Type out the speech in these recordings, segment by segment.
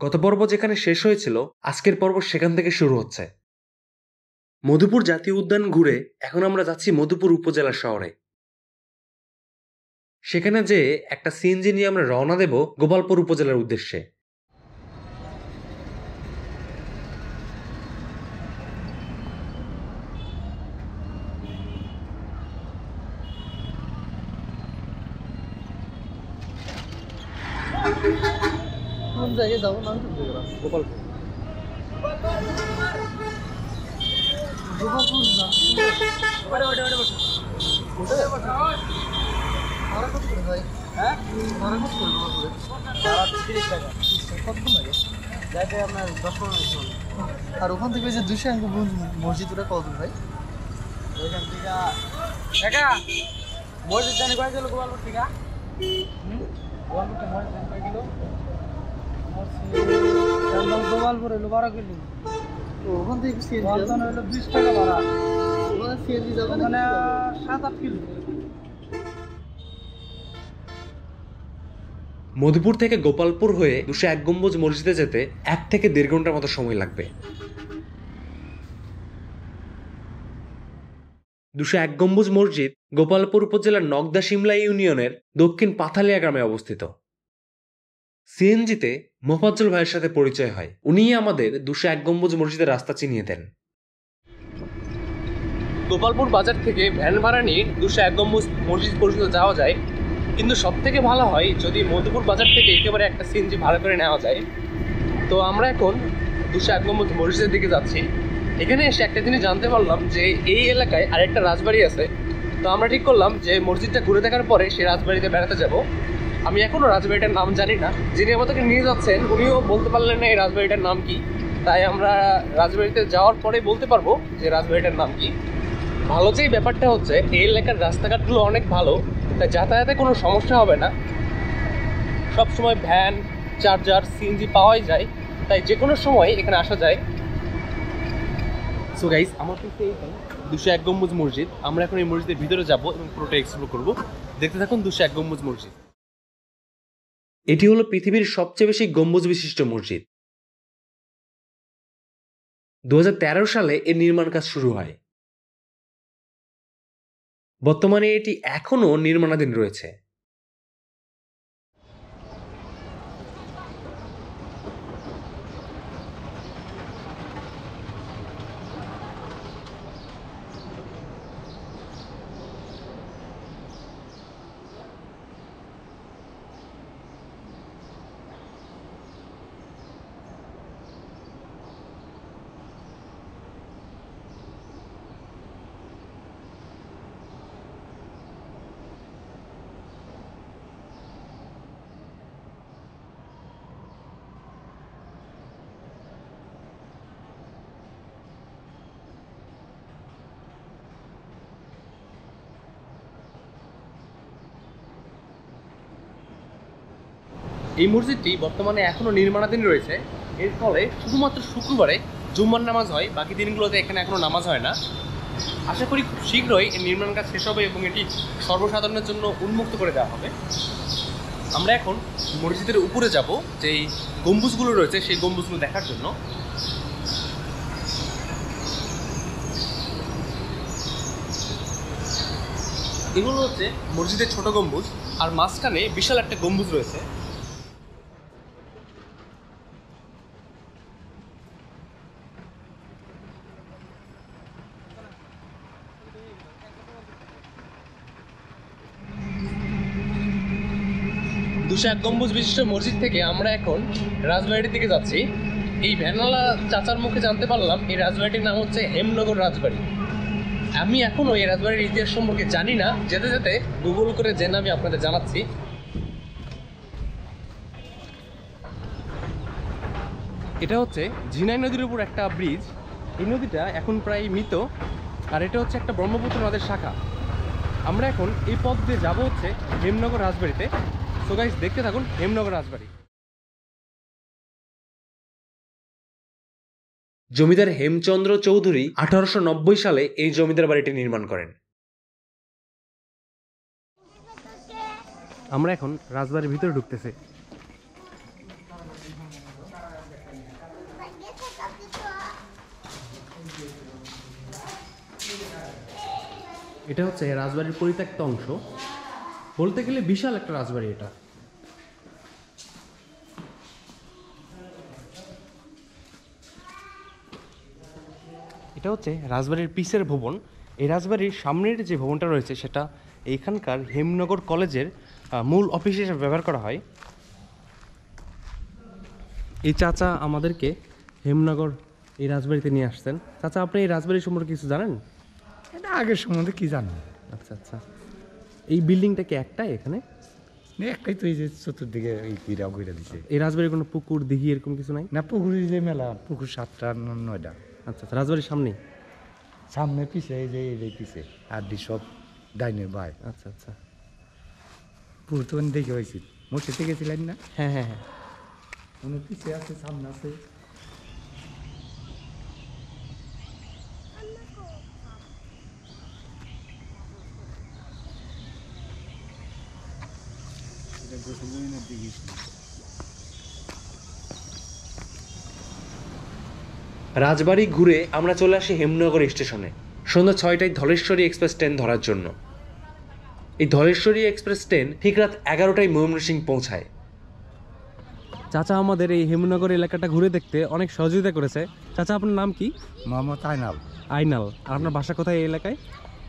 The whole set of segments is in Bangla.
গত পর্ব যেখানে শেষ হয়েছিল, আজকের পর্ব সেখান থেকে শুরু হচ্ছে। মধুপুর জাতীয় উদ্যান ঘুরে এখন আমরা যাচ্ছি মধুপুর উপজেলা শহরে। সেখানে যে একটা সিএনজি নিয়ে আমরা রওনা দেব গোপালপুর উপজেলার উদ্দেশ্যে। জায়গায় যাব না হ্যাঁ গোপালপুরে। আর ওখান থেকে যে দুশো আঙ্গ মসজিদ ওটা কত ভাই? ওইখান থেকে মসজিদ জানি কয় কিলো গোপালপুর থেকে? গোপালপুর থেকে মসজিদ কয় কিলো? গোপালপুর হলো বারো কিলো ওখান থেকে সিএনজি হলো বিশ টাকা ভাড়া। ওখানে সিএনজি যাবে ওখানে সাত আট কিলো। মধুপুর থেকে গোপালপুর হয়ে দুশো এক গম্বুজ মসজিদে যেতে এক থেকে দেড় ঘণ্টার মতো সময় লাগবে। দুশো এক গম্বুজ মসজিদ গোপালপুর উপজেলার নগদা সিমলা ইউনিয়নের দক্ষিণ পাথালিয়া গ্রামে অবস্থিত। সিএনজিতে মোফাজ্জল ভাইয়ের সাথে পরিচয় হয়। উনিই আমাদের দুশো এক গম্বুজ মসজিদের রাস্তা চিনিয়ে দেন। গোপালপুর বাজার থেকে ভ্যান ভাড়া নিয়ে দুশো এক গম্বুজ মসজিদ পর্যন্ত যাওয়া যায়। কিন্তু সব থেকে ভালো হয় যদি মধুপুর বাজার থেকে একেবারে একটা সিএনজি ভাড়া করে নেওয়া যায়। তো আমরা এখন দুশো এক গম্বুজ মসজিদের দিকে যাচ্ছি। এখানে এসে একটা জিনিস জানতে পারলাম যে এই এলাকায় আরেকটা রাজবাড়ি আছে। তো আমরা ঠিক করলাম যে মসজিদটা ঘুরে দেখার পরে সেই রাজবাড়িতে বেড়াতে যাব। আমি এখনও রাজবাড়িটার নাম জানি না। যিনি আমাদেরকে নিয়ে যাচ্ছেন, উনিও বলতে পারলেন না এই রাজবাড়িটার নাম কি। তাই আমরা রাজবাড়িতে যাওয়ার পরে বলতে পারব যে রাজবাড়িটার নাম কি। ভালো যেই ব্যাপারটা হচ্ছে, এই এলাকার রাস্তাঘাটগুলো অনেক ভালো, তাই যাতায়াতে কোনো সমস্যা হবে না। সব সময় ভ্যান, চার্জার, সিএনজি পাওয়াই যায়। তাই যে কোনো সময় এখানে আসা যায়। সো গাইস আমার এইটাই দুশো এক গম্বুজ মসজিদ। আমরা এখন এই মসজিদের ভিতরে যাব এবং পুরোটা এক্সপ্লোর করব। দেখতে থাকুন দুশো এক গম্বুজ মসজিদ। এটি হলো পৃথিবীর সবচেয়ে বেশি গম্বুজ বিশিষ্ট মসজিদ। দু হাজার তেরো সালে এর নির্মাণ কাজ শুরু হয়। বর্তমানে এটি এখনও নির্মাণাধীন রয়েছে। এই মসজিদটি বর্তমানে এখনও নির্মাণাধীন রয়েছে। এর ফলে শুধুমাত্র শুক্রবারে জুম্মার নামাজ হয়, বাকি দিনগুলোতে এখানে এখনও নামাজ হয় না। আশা করি খুব শীঘ্রই এর নির্মাণ কাজ শেষ হবে এবং এটি সর্বসাধারণের জন্য উন্মুক্ত করে দেওয়া হবে। আমরা এখন মসজিদের উপরে যাব, যেই গম্বুজগুলো রয়েছে, সেই গম্বুজগুলো দেখার জন্য। এগুলো হচ্ছে মসজিদের ছোট গম্বুজ, আর মাঝখানে বিশাল একটা গম্বুজ রয়েছে। দুশো এক গম্বুজ বিশিষ্ট মসজিদ থেকে আমরা এখন রাজবাড়ির দিকে যাচ্ছি। এই ভ্যানওয়ালা চাচার মুখে জানতে পারলাম, এই রাজবাড়িটির নাম হচ্ছে হেমনগর রাজবাড়ি। আমি এখনও এই রাজবাড়ির ইতিহাস সম্পর্কে জানি না। যেতে যেতে গুগল করে জেনে আমি আপনাদের জানাচ্ছি। এটা হচ্ছে ঝিনাই নদীর উপর একটা ব্রিজ এই নদীটা এখন প্রায় মৃত, আর এটা হচ্ছে একটা ব্রহ্মপুত্র নদের শাখা। আমরা এখন এই পথ দিয়ে যাব হচ্ছে হেমনগর রাজবাড়িতে। সো গাইস দেখতে থাকুন হেমনগর রাজবাড়ি। জমিদার হেমচন্দ্র চৌধুরী আঠারোশো নব্বই সালে এই জমিদার বাড়িটি নির্মাণ করেন। আমরা এখন রাজবাড়ির ভিতরে ঢুকতেছি। এটা হচ্ছে রাজবাড়ির পরিত্যক্ত অংশ। বলতে গেলে বিশাল একটা রাজবাড়ি এটা। এটা হচ্ছে রাজবাড়ির পিসের ভবন। এই রাজবাড়ির সামনের যে ভবনটা রয়েছে সেটা এখানকার হেমনগর কলেজের মূল অফিস হিসেবে ব্যবহার করা হয়। এই চাচা আমাদেরকে হেমনগর এই রাজবাড়িতে নিয়ে আসতেন চাচা আপনি এই রাজবাড়ি সম্পর্কে কিছু জানেন? এটা আগের সম্বন্ধে কি জানেন? আচ্ছা আচ্ছা। এই বিল্ডিংটা কি একটাই এখানে? একটাই তো এই যে চতুর্দিকে এই কিরা ঘুরে দিছে। এই রাজবাড়ির কোনো পুকুর দিঘি এরকম কিছু নাই? না পুকুরে যে মেলা পুকুর সাতটা নয়টা। আচ্ছা আচ্ছা রাজবাড়ির সামনেই সামনে পিছে এই যে এই পিছে আর দি সব ডাইনের ভাই আচ্ছা আচ্ছা। পুকুর তো দেখে হয়েছি। মসজিদে গেছিলেন না? হ্যাঁ হ্যাঁ হ্যাঁ। পিছে আছে সামনে আছে? রাজবাড়ি ঘুরে আমরা চলে আসি হেমনগর স্টেশনে। সন্ধ্যা ছয়টায় ধলেশ্বরী এক্সপ্রেস ট্রেন ধরার জন্য। এই ধলেশ্বরী এক্সপ্রেস ট্রেন ঠিক রাত এগারোটায় ময়মনসিং পৌঁছায়। চাচা আমাদের এই হেমনগর এলাকাটা ঘুরে দেখতে অনেক সহযোগিতা করেছে। চাচা আপনার নাম কি? মোহাম্মদ আইনাল। আইনাল। আর আপনার বাসা কোথায় এই এলাকায়?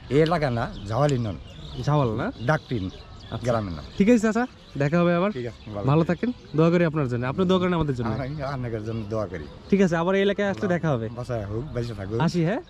এ এলাকা না জাওয়ালি নন। ঝাওয়াল না? ডাকটিন। গ্রামের নাম ঠিক আছে চাচা দেখা হবে আবার ভালো থাকেন দোয়া করি আপনার জন্য আপনার দোয়া করেন আমাদের জন্য জন্য দোয়া করি ঠিক আছে আবার এই এলাকায় আসলে দেখা হবে হোক আসি হ্যাঁ